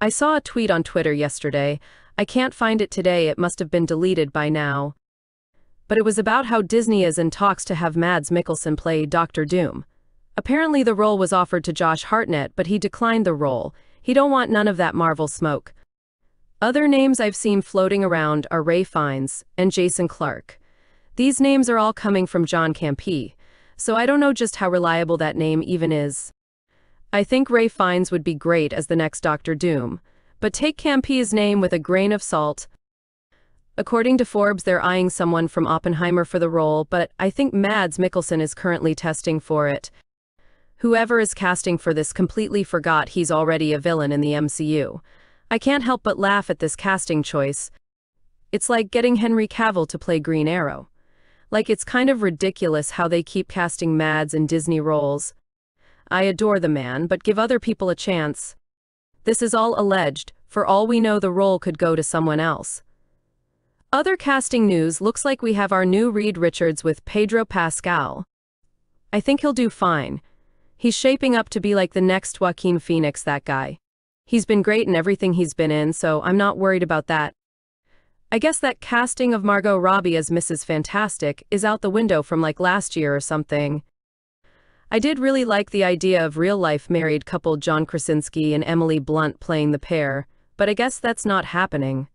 I saw a tweet on Twitter yesterday. I can't find it today, it must have been deleted by now. But it was about how Disney is in talks to have Mads Mikkelsen play Doctor Doom. Apparently, the role was offered to Josh Hartnett, but he declined the role. He don't want none of that Marvel smoke. Other names I've seen floating around are Ralph Fiennes and Jason Clarke. These names are all coming from John Campea, so I don't know just how reliable that name even is. I think Ralph Fiennes would be great as the next Doctor Doom, but take Campea's name with a grain of salt. According to Forbes, they're eyeing someone from Oppenheimer for the role, but I think Mads Mikkelsen is currently testing for it. Whoever is casting for this completely forgot he's already a villain in the MCU. I can't help but laugh at this casting choice. It's like getting Henry Cavill to play Green Arrow. Like it's kind of ridiculous how they keep casting Mads in Disney roles. I adore the man, but give other people a chance. This is all alleged, for all we know the role could go to someone else. Other casting news looks like we have our new Reed Richards with Pedro Pascal. I think he'll do fine. He's shaping up to be like the next Joaquin Phoenix, that guy. He's been great in everything he's been in, so I'm not worried about that. I guess that casting of Margot Robbie as Mrs. Fantastic is out the window from like last year or something. I did really like the idea of real-life married couple John Krasinski and Emily Blunt playing the pair, but I guess that's not happening.